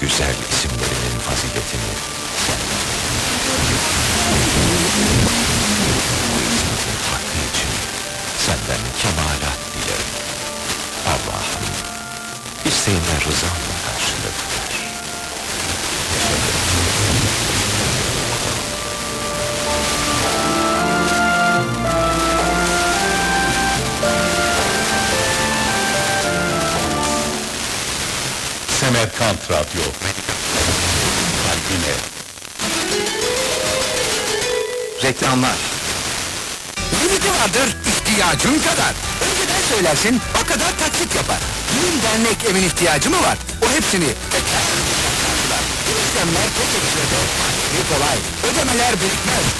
güzel isimlerinin faziletini sen hakkı için senden kemalat dilerim. Allah'ım, isteğime rızanla Semerkant Radyo. Kalbine. Reklamlar. Limiti vardır ihtiyacın kadar. Önceden söylersin o kadar taksit yapar. Düğün dernek evin ihtiyacı mı var? O hepsini bekler. Bu işlemler tek ekşede kolay. Ödemeler birikmez.